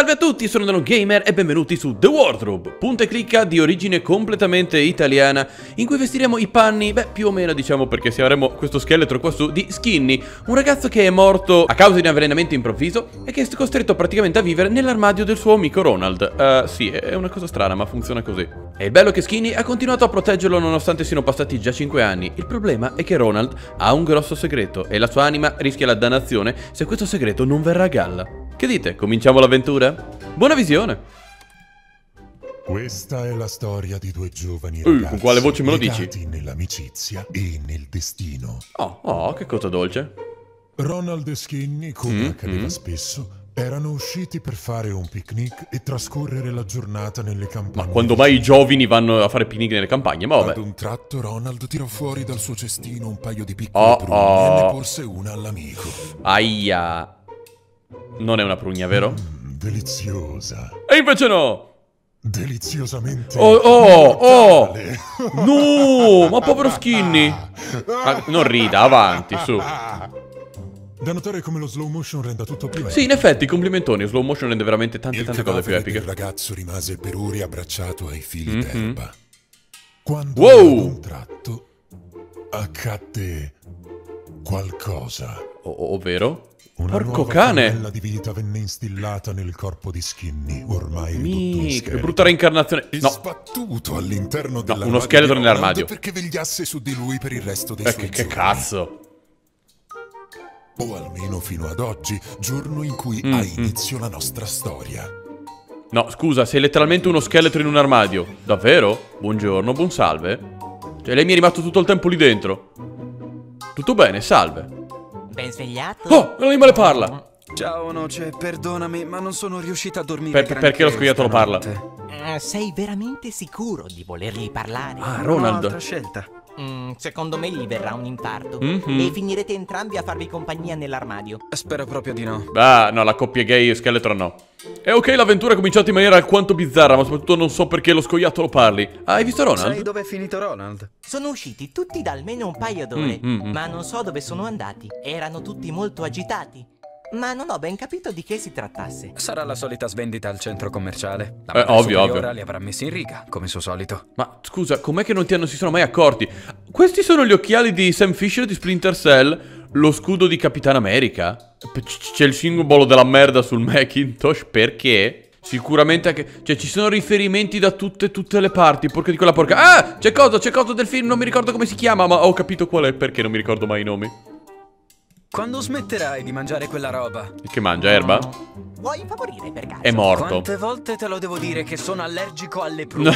Salve a tutti, sono Dano Gamer e benvenuti su The Wardrobe, punta e clicca di origine completamente italiana, in cui vestiremo i panni, beh più o meno diciamo perché se avremo questo scheletro qua su, di Skinny, un ragazzo che è morto a causa di un avvelenamento improvviso e che è costretto praticamente a vivere nell'armadio del suo amico Ronald. Uh, sì, è una cosa strana ma funziona così. E il bello che Skinny ha continuato a proteggerlo nonostante siano passati già 5 anni, il problema è che Ronald ha un grosso segreto e la sua anima rischia la dannazione se questo segreto non verrà a galla. Che dite, cominciamo l'avventura? Buona visione! Questa è la storia di due giovani ragazzi uh, con quale voce me lo dici? nell'amicizia e nel destino. Oh, oh, che cosa dolce. Ronald e Skinny, come mm, accadeva mm. spesso, erano usciti per fare un picnic e trascorrere la giornata nelle campagne. Ma quando mai i giovani vanno a fare picnic nelle campagne? Ma vabbè. Ad un tratto Ronald tirò fuori dal suo cestino un paio di piccole oh, prune oh. e ne porse una all'amico. Aia. Non è una prugna, vero? Mm, deliziosa. E invece no! Deliziosamente. Oh, oh, oh! No, ma povero Skinny! Ah, non rida, avanti, su. Da notare come lo slow motion renda tutto più epico. Sì, in effetti, complimentoni. Lo slow motion rende veramente tante, il tante cose più epiche. Il ragazzo rimase per ore abbracciato ai fili mm -hmm. d'erba. Quando wow. un tratto accadde qualcosa. O ovvero? Una Porco cane! La di vita venne instillata nel corpo di Skinny, ormai Mica, che brutta reincarnazione. No. sbattuto all'interno no, uno scheletro nell'armadio. Perché vegliasse su di lui per il resto dei eh, suoi che, che cazzo? O almeno fino ad oggi, giorno in cui mm, ha mm. inizio mm. la nostra storia. No, scusa, sei letteralmente uno scheletro in un armadio. Davvero? Buongiorno, buon salve. Cioè, lei mi è rimasto tutto il tempo lì dentro. Tutto bene, salve. Ben svegliato? Oh, l'animale parla! Ciao Noce, perdonami, ma non sono riuscita a dormire per, Perché lo scoiattolo parla? Uh, sei veramente sicuro di volergli parlare? Ah, Ronald. Un'altra scelta. Mm, secondo me gli verrà un infarto. Mm -hmm. E finirete entrambi a farvi compagnia nell'armadio. Spero proprio di no. Ah, no, la coppia gay e scheletro no. E ok, l'avventura è cominciata in maniera alquanto bizzarra, ma soprattutto non so perché lo scoiattolo parli. Ah, hai visto Ronald? Sai dove è finito Ronald? Sono usciti tutti da almeno un paio d'ore, mm, -hmm. ma non so dove sono andati. Erano tutti molto agitati. Ma non ho ben capito di che si trattasse. Sarà la solita svendita al centro commerciale. La eh, ovvio, ovvio. li avrà messi in riga, come suo solito. Ma scusa, com'è che non, ti hanno, si sono mai accorti? Questi sono gli occhiali di Sam Fisher di Splinter Cell? Lo scudo di Capitan America? C'è il simbolo della merda sul Macintosh, perché? Sicuramente anche... Cioè, ci sono riferimenti da tutte, tutte le parti, porca di quella porca... Ah! C'è cosa, c'è cosa del film, non mi ricordo come si chiama, ma ho capito qual è, perché non mi ricordo mai i nomi. Quando smetterai di mangiare quella roba? Che mangia erba? Vuoi favorire per caso? È morto. Quante volte te lo devo dire che sono allergico alle prune?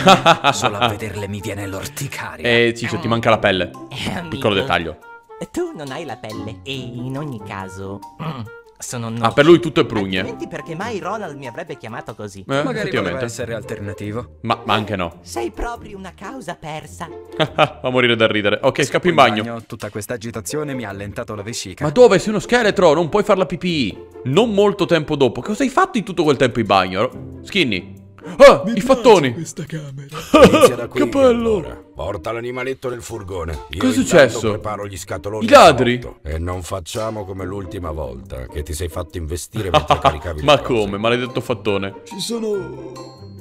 Solo a vederle mi viene l'orticaria. Eh, Ciccio, ti manca la pelle. Eh, Piccolo dettaglio. Tu non hai la pelle e in ogni caso... Sono noci. Ah, per lui tutto è prugne. Altrimenti perché mai Ronald mi avrebbe chiamato così? Eh, Magari potrebbe essere alternativo. Ma, ma, anche no. Sei proprio una causa persa. Fa morire da ridere. Ok, scappo in bagno. bagno. Tutta questa agitazione mi ha allentato la vescica. Ma dove? Sei uno scheletro, non puoi fare la pipì. Non molto tempo dopo. Cosa hai fatto in tutto quel tempo in bagno? Skinny. Ah, Mi i fattoni! questa camera. che bello! Allora. Porta l'animaletto nel furgone. Io Cosa è successo? preparo gli scatoloni. I ladri? E non facciamo come l'ultima volta che ti sei fatto investire mentre caricavi Ma come, maledetto fattone? Ci sono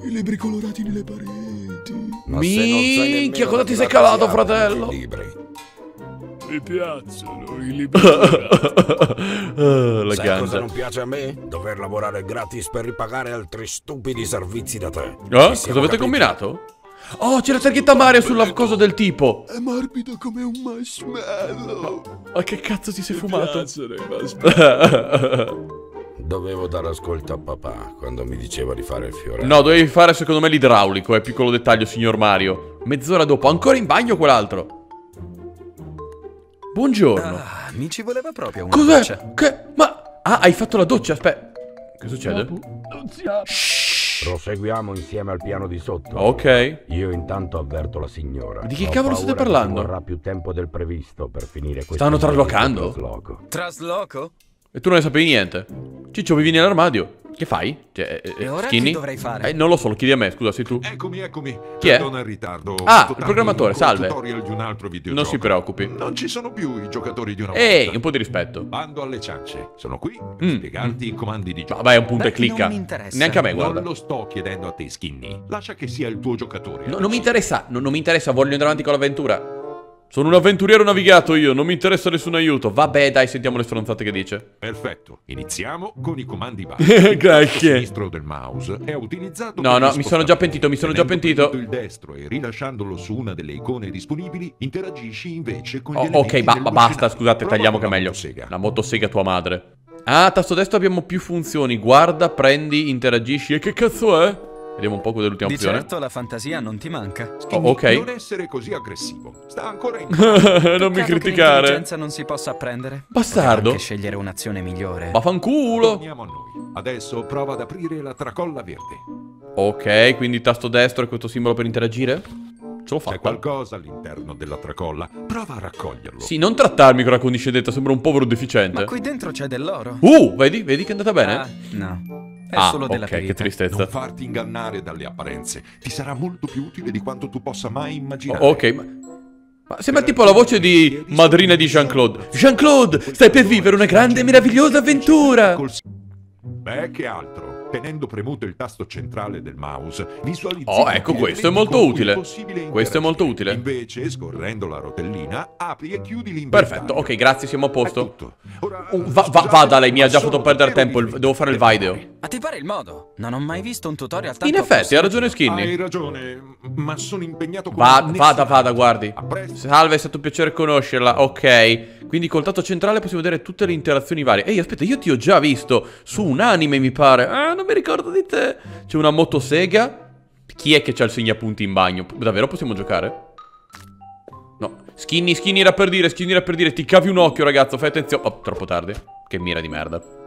i libri colorati nelle pareti. Ma Minchia, cosa ti sei calato, fratello? Libri. Mi piacciono i libri. uh, la Sai cosa non piace a me? Dover lavorare gratis per ripagare altri stupidi servizi da te. Oh, cosa avete capiti? combinato? Oh, c'è la targhetta Mario sulla cosa del tipo. È morbido come un marshmallow. Ma che cazzo ti sei fumato? Dovevo dare ascolto a papà quando mi diceva di fare il fiore. No, dovevi fare secondo me l'idraulico, è piccolo dettaglio, signor Mario. Mezz'ora dopo, ancora in bagno quell'altro. Buongiorno. Ah, mi ci voleva proprio una Cos'è? doccia. Che? Ma... Ah, hai fatto la doccia, aspetta. Che succede? Non si apre. Shhh. Proseguiamo insieme al piano di sotto. Ok. Io intanto avverto la signora. Di che Ho cavolo state parlando? Vorrà più tempo del previsto per finire questo. Stanno traslocando? Trasloco? Trasloco? E tu non ne sapevi niente? Ciccio, vivi nell'armadio? Che fai? Cioè, eh, e ora Skinny? che dovrei fare? Eh, non lo so, lo chiedi a me, scusa, sei tu. Eccomi, eccomi. Chi è? il ritardo. Ah, il programmatore, salve. Un non si preoccupi. Non ci sono più i giocatori di una volta. Ehi, un po' di rispetto. Bando alle ciance. Sono qui per mm. spiegarti i comandi di gioco. Vabbè, un punto Beh, e clicca. Non mi interessa. Neanche a me, guarda. Non lo sto chiedendo a te, Skinny. Lascia che sia il tuo giocatore. No, non mi interessa, no, non mi interessa, voglio andare avanti con l'avventura. Sono un avventuriero navigato io, non mi interessa nessun aiuto. Vabbè, dai, sentiamo le stronzate che dice. Perfetto. Iniziamo con i comandi base. Grazie. Il sinistro del mouse è utilizzato No, no, mi sono già pentito, mi sono già pentito. il destro e rilasciandolo su una delle icone disponibili, interagisci invece con oh, Ok, ba basta, scusate, Prova tagliamo che è meglio. Motosega. La motosega tua madre. Ah, tasto destro abbiamo più funzioni. Guarda, prendi, interagisci. E che cazzo è? Vediamo un po' dell'ultima Di opzione. certo la fantasia non ti manca. Oh, ok. Non essere così aggressivo. Sta ancora in Non mi criticare. l'intelligenza non si possa apprendere. Bastardo. Anche scegliere un'azione migliore. Vaffanculo. Torniamo a noi. Adesso prova ad aprire la tracolla verde. Ok, quindi tasto destro e questo simbolo per interagire? Ce l'ho fatta. C'è qualcosa all'interno della tracolla. Prova a raccoglierlo. Sì, non trattarmi con la condiscendetta, sembra un povero deficiente. Ma qui dentro c'è dell'oro. Uh, vedi? Vedi che è andata bene? Ah, no. È ah, solo della ok, che tristezza. Non farti ingannare dalle apparenze. Ti sarà molto più utile di quanto tu possa mai immaginare. Oh, ok, ma... ma sembra tipo la voce di madrina di Jean-Claude. Jean-Claude, stai per vivere una grande e meravigliosa avventura! Beh, che altro? tenendo premuto il tasto centrale del mouse, visualizzi Oh, ecco, questo è molto utile. Questo è molto utile. Invece, scorrendo la rotellina, apri e chiudi l'inventario. Perfetto, ok, grazie, siamo a posto. Ora, uh, va, va, vada, lei mi ha già fatto perdere tempo, devo fare il video. Ma ti pare il modo? Non ho mai visto un tutorial tanto In effetti, ha ragione Skinny. Hai ragione, ma sono impegnato con Va, Vada, vada, guardi. Salve, è stato un piacere conoscerla. Ok, quindi col tasto centrale possiamo vedere tutte le interazioni varie. Ehi, aspetta, io ti ho già visto su un anime, mi pare. Ah, non mi ricordo di te. C'è una motosega. Chi è che c'ha il segnapunti in bagno? Davvero possiamo giocare? No. Skinny, Skinny era per dire, Skinny era per dire. Ti cavi un occhio, ragazzo, fai attenzione. Oh, troppo tardi. Che mira di merda.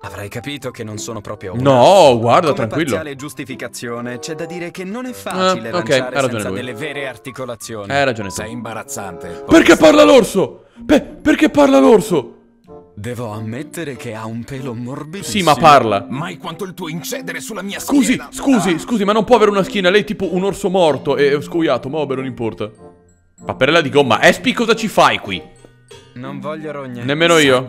Avrai capito che non sono proprio una. No, guarda, Come tranquillo. parziale giustificazione, c'è da dire che non è facile ah, okay, lanciare senza lui. delle vere articolazioni. Hai ragione tu. Sei imbarazzante. Perché parla l'orso? Beh, perché parla l'orso? Devo ammettere che ha un pelo morbidissimo. Sì, ma parla. Mai quanto il tuo incedere sulla mia scusi, schiena. Scusi, scusi, ah. scusi, ma non può avere una schiena. Lei è tipo un orso morto e scoiato. Ma vabbè, non importa. Papperella di gomma. Espi, cosa ci fai qui? Non voglio rogne. Nemmeno io.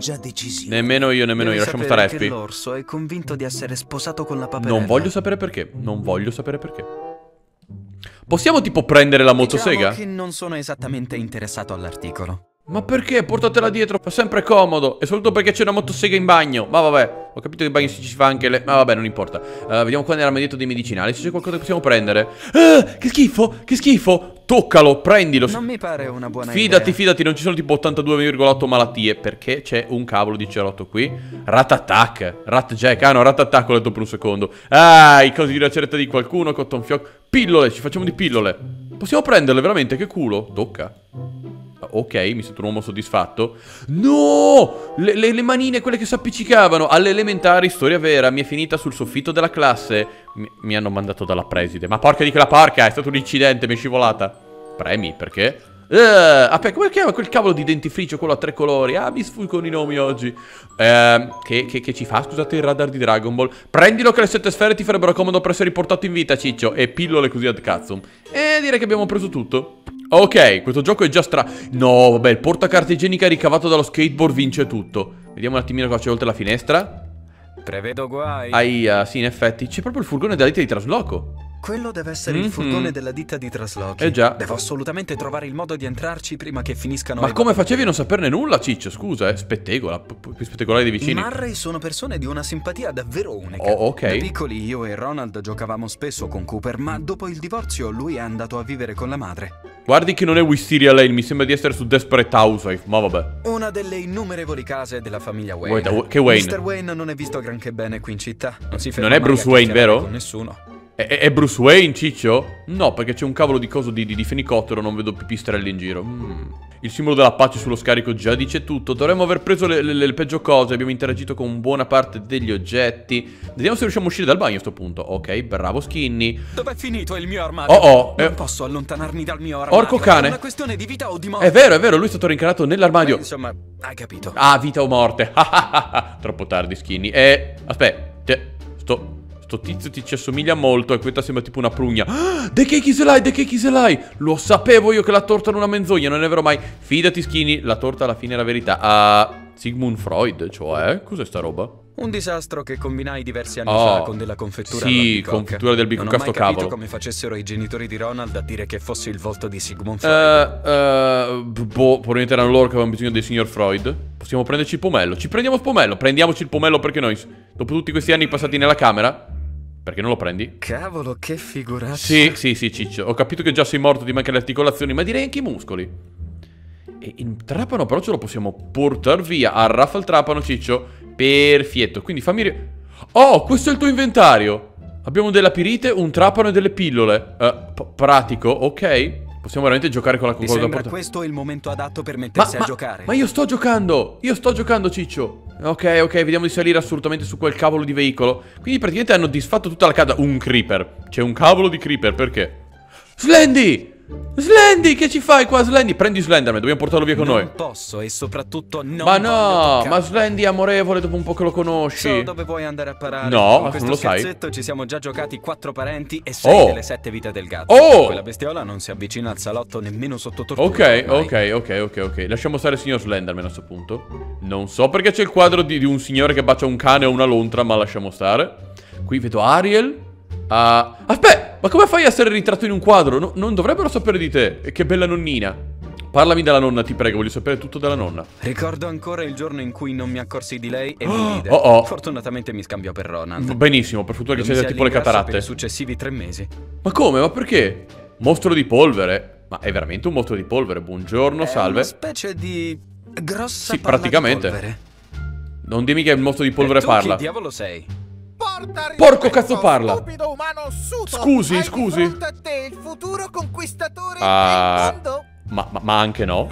Nemmeno io, nemmeno io. Lasciamo stare Espi. l'orso è convinto di essere sposato con la paperella. Non voglio sapere perché. Non voglio sapere perché. Possiamo tipo prendere la motosega? Diciamo che non sono esattamente interessato all'articolo. Ma perché? Portatela dietro, fa sempre comodo. E soprattutto perché c'è una motosega in bagno. Ma vabbè, ho capito che in bagno si ci fa anche le... Ma vabbè, non importa. Uh, vediamo qua nell'armadietto dei medicinali se c'è qualcosa che possiamo prendere. Uh, che schifo, che schifo. Toccalo, prendilo. Non mi pare una buona fidati, idea. Fidati, non ci sono tipo 82,8 malattie. Perché c'è un cavolo di cerotto qui. Rat Attack. Rat Jack. Ah no, Rat Attack ho letto per un secondo. Ah, i cosi di laceretta di qualcuno, cotton fioc. Pillole, ci facciamo di pillole. Possiamo prenderle veramente, che culo. Tocca. Ok, mi sento un uomo soddisfatto. No! Le, le, le manine, quelle che si appiccicavano alle elementari, storia vera, mi è finita sul soffitto della classe. Mi, mi hanno mandato dalla preside. Ma porca di quella porca, è stato un incidente, mi è scivolata. Premi, perché? Uh, aspetta, come chiama quel cavolo di dentifricio, quello a tre colori? Ah, mi sfuggono i nomi oggi. Uh, che, che, che, ci fa, scusate, il radar di Dragon Ball? Prendilo che le sette sfere ti farebbero comodo per essere riportato in vita, ciccio. E pillole così ad cazzo. E direi che abbiamo preso tutto. Ok, questo gioco è già stra... No, vabbè, il portacarta igienica ricavato dallo skateboard vince tutto. Vediamo un attimino cosa c'è oltre la finestra. Prevedo guai. Aia, sì, in effetti. C'è proprio il furgone della ditta di trasloco. Quello deve essere mm -hmm. il mhm. furgone della ditta di traslochi. Eh già. Devo assolutamente trovare il modo di entrarci prima che finiscano Ma come facevi a non saperne nulla, Ciccio? Scusa, eh. Spettegola. Più spettacolare dei vicini. I Marray sono persone di una simpatia davvero unica. Oh, ok. Da piccoli io e Ronald giocavamo spesso con Cooper, ma dopo il divorzio lui è andato a vivere con la madre. Guardi che non è Wisteria Lane, mi sembra di essere su Desperate Housewife, ma vabbè. Una delle innumerevoli case della famiglia Wayne. Wait, che Wayne? Mr. Wayne non è visto granché bene qui in città. Non si ferma Non è Bruce Wayne, vero? Con nessuno. È, Bruce Wayne, Ciccio? No, perché c'è un cavolo di coso di, di, di fenicottero, non vedo pipistrelli in giro. Mm. Il simbolo della pace sullo scarico già dice tutto. Dovremmo aver preso le, le, le, peggio cose, abbiamo interagito con buona parte degli oggetti. Vediamo se riusciamo a uscire dal bagno a sto punto. Ok, bravo Skinny. Dov'è finito il mio armadio? Oh oh. Non eh... posso allontanarmi dal mio armadio. Orco cane. È una questione di vita o di morte. È vero, è vero, lui è stato rincarato nell'armadio. Insomma, hai capito. Ah, vita o morte. Troppo tardi, Skinny. E... Aspetta. sto tizio ti ci assomiglia molto e questa sembra tipo una prugna. Ah, The cake is a lie, the cake is a lie. Lo sapevo io che la torta era una menzogna, non è vero mai. Fidati, Skinny, la torta alla fine è la verità. Uh, Sigmund Freud, cioè, cos'è sta roba? Un disastro che combinai diversi anni Oh, fa con della confettura sì, confettura del Non ho bicocca, mai sto capito cavolo. come facessero i genitori di Ronald a dire che fosse il volto di Sigmund Eh, Freud. eh, boh, probabilmente erano loro che avevano bisogno del signor Freud. Possiamo prenderci il pomello. Ci prendiamo il pomello. Prendiamoci il pomello perché noi, dopo tutti questi anni passati nella camera, perché non lo prendi? Cavolo, che figuraccia. Sì, sì, sì, Ciccio. Ho capito che già sei morto, ti mancano le articolazioni, ma direi anche i muscoli. E il trapano però ce lo possiamo portare via. Arraffa il trapano, Ciccio. Perfetto. Quindi fammi... ri- Oh, questo è il tuo inventario. Abbiamo della pirite, un trapano e delle pillole. P- pratico, ok. Possiamo veramente giocare con la Mi con la sembra questo il momento adatto per Ma, mettersi ma- a giocare. ma io sto giocando! Io sto giocando, Ciccio! Ok, ok, vediamo di salire assolutamente su quel cavolo di veicolo. Quindi praticamente hanno disfatto tutta la casa. Un creeper. C'è un cavolo di creeper, perché? Slendy! Slendy, che ci fai qua, Slendy? Prendi Slenderman, dobbiamo portarlo via con non noi. posso e soprattutto non Ma no, ma Slendy è amorevole dopo un po' che lo conosci. So dove vuoi andare a parare. No, Con non lo sai. ci siamo già giocati quattro parenti e sei Oh. delle sette vite del gatto. Oh. Quella bestiola non si avvicina al salotto nemmeno sotto tortura. Ok, ormai. ok, ok, ok, ok. Lasciamo stare il signor Slenderman a questo punto. Non so perché c'è il quadro di, di un signore che bacia un cane o una lontra, ma lasciamo stare. Qui vedo Ariel. Ah, aspetta, ma come fai a essere ritratto in un quadro? No- non dovrebbero sapere di te. E che bella nonnina. Parlami della nonna, ti prego, voglio sapere tutto della nonna. Ricordo ancora il giorno in cui non mi accorsi di lei e mi vide. Oh, oh. Fortunatamente mi scambiò per Ronald. Benissimo, per fortuna che misi tipo le all'ingrasso Per cataratte. i successivi tre mesi. Ma come? Ma perché? Mostro di polvere? Ma è veramente un mostro di polvere? Buongiorno, È salve. una specie di grossa Sì, praticamente. Non dimmi che il mostro di polvere e tu parla. chi diavolo sei? Porta Porco cazzo parla. Stupido umano ossuto. Scusi, Hai scusi. Di a te il futuro conquistatore Ah. del mondo. Ma, ma- ma anche no?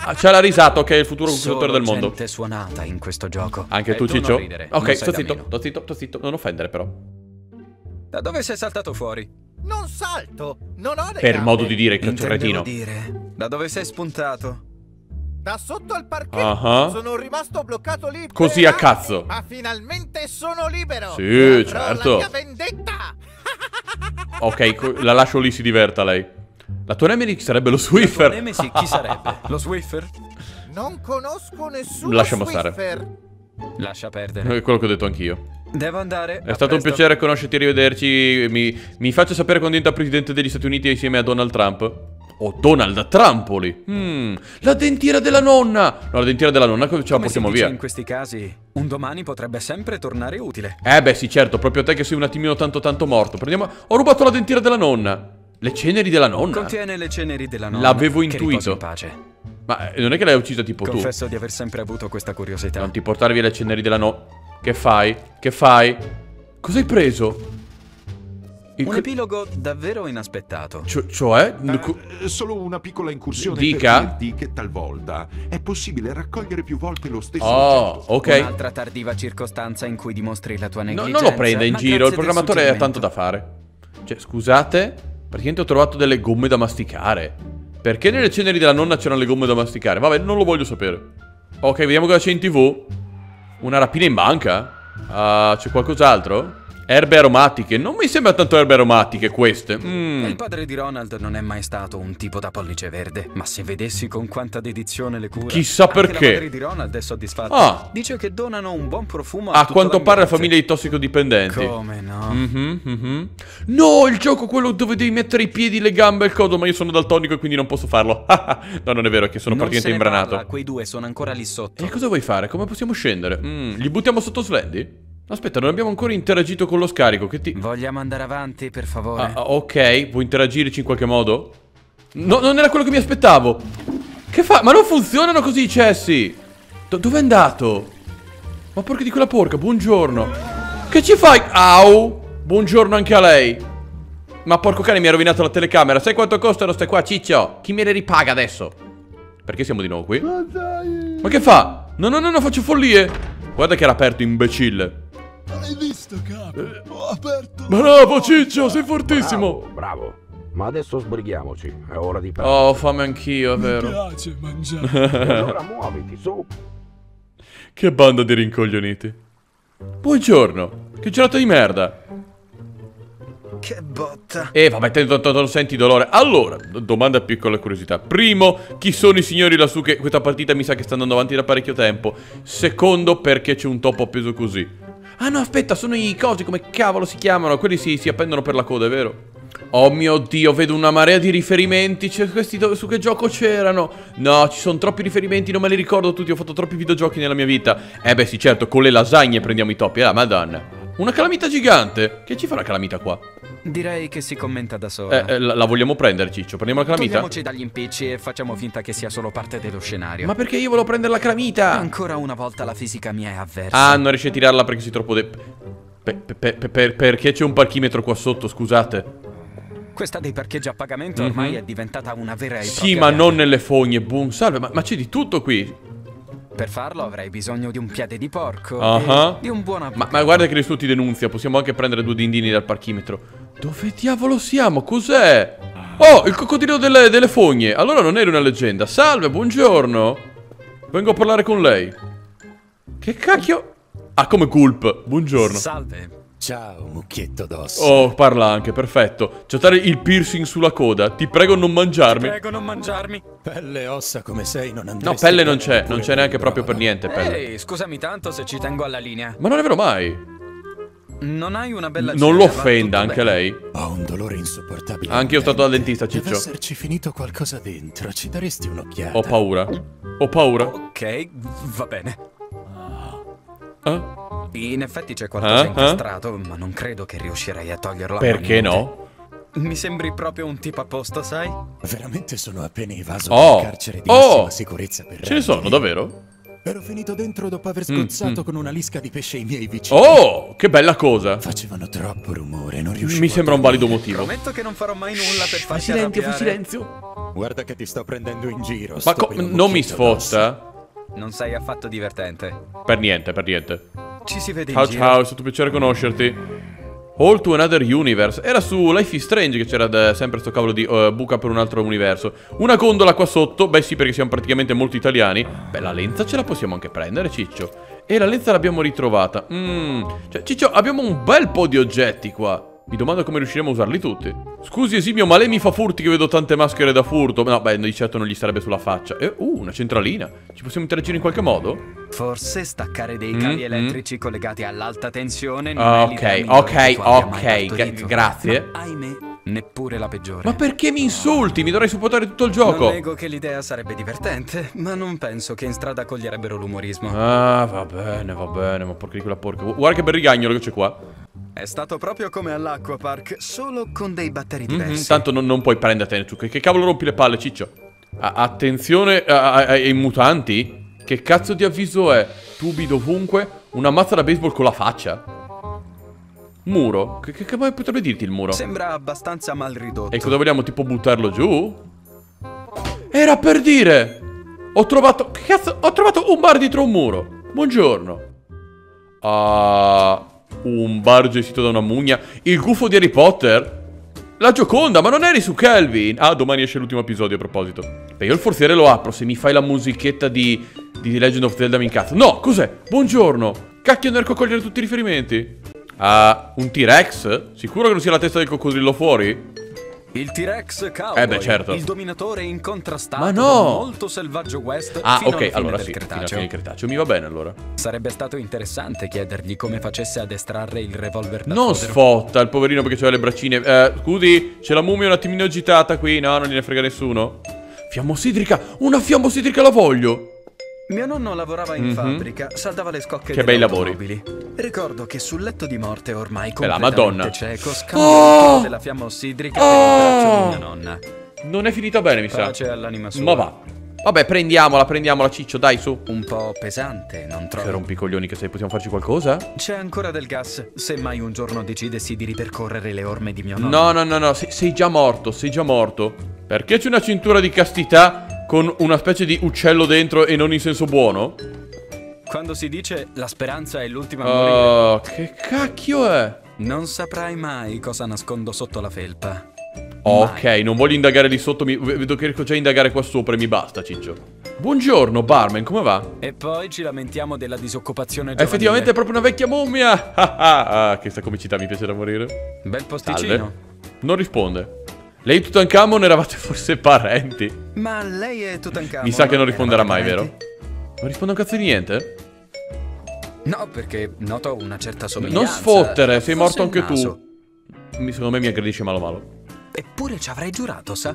Ah, c'è la risata, ok, il futuro conquistatore Solo del mondo. gente suonata in questo gioco. Anche E tu, non Ciccio? ridere, Ok, sto zitto, sto zitto, sto zitto. Non offendere però. Da dove sei saltato fuori? Non salto, non ho le Per gambe. modo di dire, cretino. dire. Da dove sei spuntato? Da sotto al parquet Ah. sono rimasto bloccato lì Così a cazzo. Ma finalmente sono libero. Sì, certo. La mia vendetta. Ok, la lascio lì, si diverta lei. La tua Nemeric sarebbe lo La tua Swiffer. nemesi chi sarebbe? Lo Swiffer? Non conosco nessuno Lasciamo stare. Swiffer. Lascia perdere. È quello che ho detto anch'io. Devo andare. È stato un piacere conoscerti e rivederci. Mi, mi faccio sapere quando diventa presidente degli Stati Uniti insieme a Donald Trump. O Donald Trampoli. Mm, la dentiera della nonna. No, la dentiera della nonna ce la portiamo via. in questi casi, un domani potrebbe sempre tornare utile. Eh beh sì certo, proprio te che sei un attimino tanto tanto morto. Prendiamo... Ho rubato la dentiera della nonna. Le ceneri della nonna. Contiene le ceneri della nonna. L'avevo intuito. in pace. Ma eh, non è che l'hai uccisa tipo Confesso di aver sempre avuto questa curiosità. tu. Non ti portare via le ceneri della nonna. Che fai? Che fai? Cosa hai preso? Un epilogo davvero inaspettato. Cio- cioè? Eh, Co- solo una piccola incursione Dica. per dirti che talvolta è possibile raccogliere più volte lo stesso Oh, oggetto. ok. Un'altra tardiva circostanza in cui dimostri la tua No, negligenza. non lo prenda in giro, il programmatore ha tanto da fare. Cioè, scusate, praticamente ho trovato delle gomme da masticare. Perché nelle ceneri della nonna c'erano le gomme da masticare? Vabbè, non lo voglio sapere. Ok, vediamo cosa c'è in tv. Una rapina in banca? Ah, c'è qualcos'altro? Erbe aromatiche. Non mi sembra tanto erbe aromatiche queste. Mm. Il padre di Ronald non è mai stato un tipo da pollice verde, ma se vedessi con quanta dedizione le cura. Chissà perché. La madre di Ronald è soddisfatta. Ah. Dice che donano un buon profumo a A quanto pare la famiglia di tossicodipendenti. Come no? Mhm, mhm. No, il gioco quello dove devi mettere i piedi, le gambe e il codo, ma io sono daltonico e quindi non posso farlo. no, non è vero, è che sono non praticamente imbranato. parla, quei due sono ancora lì sotto. E cosa vuoi fare? Come possiamo scendere? Mm, gli buttiamo sotto Slendy? Aspetta, non abbiamo ancora interagito con lo scarico. Che ti. Vogliamo andare avanti, per favore? Ah, ah, ok, vuoi interagirci in qualche modo? No, non era quello che mi aspettavo. Che fa? Ma non funzionano così i cessi. Do- dove è andato? Ma porca di quella porca, buongiorno. Che ci fai? Au! Buongiorno anche a lei. Ma porco cane mi ha rovinato la telecamera. Sai quanto costano ste qua, ciccio? Chi me le ripaga adesso? Perché siamo di nuovo qui? Ma che fa? No, no, no, no, faccio follie. Guarda che era aperto, imbecille. Visto, capo? Ho aperto. Bravo, ciccio, sei fortissimo. Bravo, bravo. Ma adesso sbrighiamoci, è ora di Oh, ho fame anch'io, è Mi vero. piace mangiare. Allora muoviti, su. Che banda di rincoglioniti. Buongiorno. Che gelato di merda. Che botta. E vabbè, te, te, te, lo senti dolore. Allora, domanda piccola curiosità. Primo, chi sono i signori lassù che questa partita mi sa che sta andando avanti da parecchio tempo. Secondo, perché c'è un topo appeso così. Ah no, aspetta, sono i cosi, come cavolo si chiamano? Quelli si, si appendono per la coda, è vero? Oh mio Dio, vedo una marea di riferimenti. Cioè, questi su che gioco c'erano? No, ci sono troppi riferimenti, non me li ricordo tutti. Ho fatto troppi videogiochi nella mia vita. Eh beh, sì, certo, con le lasagne prendiamo i topi. Ah, madonna. Una calamita gigante? Che ci fa la calamita qua? Direi che si commenta da sola. Eh, eh, la, la, vogliamo prendere, Ciccio? Prendiamo la calamita? Togliamoci dagli impicci e facciamo finta che sia solo parte dello scenario. Ma perché io volevo prendere la calamita? Ancora una volta la fisica mi è avversa. Ah, non riesci a tirarla perché sei troppo de... Pe pe pe perché c'è un parchimetro qua sotto, scusate? Questa dei parcheggi a pagamento ormai mm -hmm. è diventata una vera e propria... Sì, ma non nelle fogne, boom, salve, ma, ma c'è di tutto qui. Per farlo avrei bisogno di un piede di porco uh -huh. di un buon ma, ma, guarda che nessuno ti denunzia, possiamo anche prendere due dindini dal parchimetro. Dove diavolo siamo? Cos'è? Oh, il coccodrillo delle, delle, fogne. Allora non eri una leggenda. Salve, buongiorno. Vengo a parlare con lei. Che cacchio? Ah, come Gulp. Buongiorno. Salve. Ciao, mucchietto d'osso. Oh, parla anche, perfetto. C'è il piercing sulla coda. Ti prego non mangiarmi. Ti prego non mangiarmi. Pelle e ossa come sei, non andresti No, pelle non c'è, non c'è neanche proprio per niente pelle. Ehi, scusami tanto se ci tengo alla linea. Ma non è vero mai. Non hai una bella Non lo offenda anche bene. lei. Ho un dolore insopportabile. Anche io stato dal dentista, Ciccio. Deve esserci finito qualcosa dentro. Ci daresti un'occhiata? Ho paura. Ho paura. Ok, va bene. Eh? In effetti c'è qualcosa uh, incastrato, uh. ma non credo che riuscirei a toglierlo. Perché no? Mi sembri proprio un tipo a posto, sai? Veramente sono appena evaso oh. dal carcere di massima oh. sicurezza per Ce ne sono, davvero? Ero finito dentro dopo aver scozzato mm, mm. con una lisca di pesce i miei vicini. Oh, che bella cosa! Facevano troppo rumore, non riuscivo Mi sembra un valido motivo. Prometto che non farò mai nulla per farti silenzio, silenzio. Guarda che ti sto prendendo in giro. Ma non mi sfotta? Non sei affatto divertente. Per niente, per niente. Ci si vede ciao, in giro. Ciao, è stato un piacere conoscerti. All to Another Universe. Era su Life is Strange che c'era sempre sto cavolo di uh, buca per un altro universo. Una gondola qua sotto. Beh sì, perché siamo praticamente molto italiani. Beh, la lenza ce la possiamo anche prendere, Ciccio. E la lenza l'abbiamo ritrovata. Mmm. Cioè, Ciccio, abbiamo un bel po' di oggetti qua. Mi domando come riusciremo a usarli tutti. Scusi esimio, ma lei mi fa furti che vedo tante maschere da furto? No, beh, di certo non gli starebbe sulla faccia. Eh, uh, una centralina. Ci possiamo interagire in qualche modo? Forse staccare dei cavi mm, elettrici mm. collegati all'alta tensione non uh, Ok, ok, ok, grazie. Ma, ahimè, neppure la peggiore. Ma perché mi insulti? Mi dovrei supportare tutto il gioco. Non nego che l'idea sarebbe divertente, ma non penso che in strada coglierebbero l'umorismo. Ah, va bene, va bene, ma porca di quella porca. Guarda che bel rigagnolo che c'è qua. È stato proprio come all'Acquapark, solo con dei batteri mhm, diversi. Mm -hmm, tanto non, non puoi prendertene tu. Che, che, cavolo rompi le palle, ciccio? A attenzione ai mutanti? Che cazzo di avviso è? Tubi dovunque? Una mazza da baseball con la faccia? Muro? Che, che, che potrebbe dirti il muro? Sembra abbastanza mal ridotto. E cosa vogliamo, tipo buttarlo giù? Era per dire! Ho trovato... Che cazzo? Ho trovato un bar dietro un muro. Buongiorno. Ah... Un bar gestito da una mugna. Il gufo di Harry Potter. La Gioconda, ma non eri su Kelvin? Ah, domani esce l'ultimo episodio a proposito. Beh, io il forziere lo apro. Se mi fai la musichetta di, di Legend of Zelda mi incazzo. No, cos'è? Buongiorno. Cacchio, non riesco a cogliere tutti i riferimenti. Ah, uh, un T-Rex? Sicuro che non sia la testa del coccodrillo fuori? Il T-Rex Cowboy, eh beh, certo. il dominatore incontrastato Ma no! molto selvaggio West Ah, ok, allora sì, Cretaceo. fino alla Cretaceo. Mi va bene allora. Sarebbe stato interessante chiedergli come facesse ad estrarre il revolver da Non fodero. sfotta il poverino perché aveva le braccine. Eh, scusi, c'è la mummia un attimino agitata qui. No, non gliene frega nessuno. Fiammosidrica, una fiammosidrica la voglio. Mio nonno lavorava in mm -hmm. fabbrica, saldava le scocche Che bei lavori. Ricordo che sul letto di morte ormai Madonna. cieco scambiò oh! della fiamma ossidrica oh! per il braccio di mia nonna. Non è finita bene, mi Pace sa. all'anima sua. Ma va. Vabbè, prendiamola, prendiamola, Ciccio, dai, su. Un po' pesante, non trovo. Che rompicoglioni che sei, possiamo farci qualcosa? C'è ancora del gas, se mai un giorno decidessi di ripercorrere le orme di mio nonno. No, no, no, no, sei, sei già morto, sei già morto. Perché c'è una cintura di castità con una specie di uccello dentro e non in senso buono? Quando si dice la speranza è l'ultima a morire. Oh, che cacchio è? Non saprai mai cosa nascondo sotto la felpa. Ok, Mai. non voglio indagare lì sotto, mi... vedo che riesco già a indagare qua sopra e mi basta, Ciccio. Buongiorno, barman, come va? E poi ci lamentiamo della disoccupazione È giovanile. effettivamente proprio una vecchia mummia! Ah, ah, ah, questa comicità mi piace da morire. Bel posticino. Salve. Non risponde. Lei e Tutankhamon eravate forse parenti? Ma lei è Tutankhamon. Mi sa che non risponderà mai, vero? Non risponde un cazzo di niente? No, perché noto una certa somiglianza. Non sfottere, sei morto anche tu. Mi- Secondo me mi aggredisce malo malo. Eppure ci avrei giurato, sa?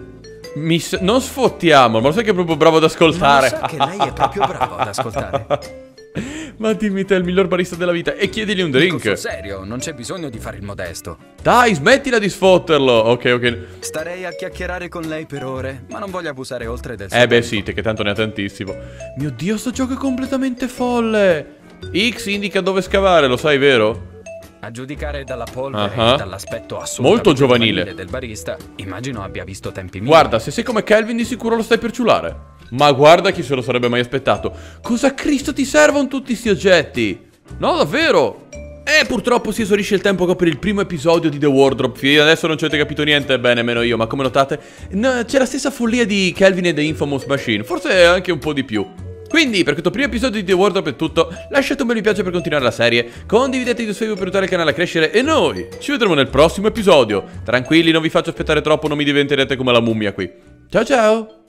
Mi non sfottiamo, ma lo sai che è proprio bravo ad ascoltare. Ma lo sa che lei è proprio bravo ad ascoltare. ma dimmi te è il miglior barista della vita e chiedigli un Dico drink. serio, non c'è bisogno di fare il modesto. Dai, smettila di sfotterlo. Ok, ok. Starei a chiacchierare con lei per ore, ma non voglio abusare oltre del suo Eh beh tempo. sì, te che tanto ne ha tantissimo. Mio dio, sto gioco è completamente folle. X indica dove scavare, lo sai, vero? A giudicare dalla polvere Ah. e dall'aspetto assolutamente Molto giovanile. del barista, immagino abbia visto tempi migliori. Guarda, se sei come Calvin di sicuro lo stai per ciulare. Ma guarda chi se lo sarebbe mai aspettato. Cosa Cristo ti servono tutti sti oggetti? No, davvero. E purtroppo si esaurisce il tempo per il primo episodio di The Wardrobe. Fino adesso non ci avete capito niente, bene, meno io, ma come notate, no, c'è la stessa follia di Calvin e The Infamous Machine, forse anche un po' di più. Quindi, per questo primo episodio di The Wardrobe è tutto. Lasciate un bel mi piace per continuare la serie. Condividete i video per aiutare il canale a crescere. E noi ci vedremo nel prossimo episodio. Tranquilli, non vi faccio aspettare troppo, non mi diventerete come la mummia qui. Ciao ciao!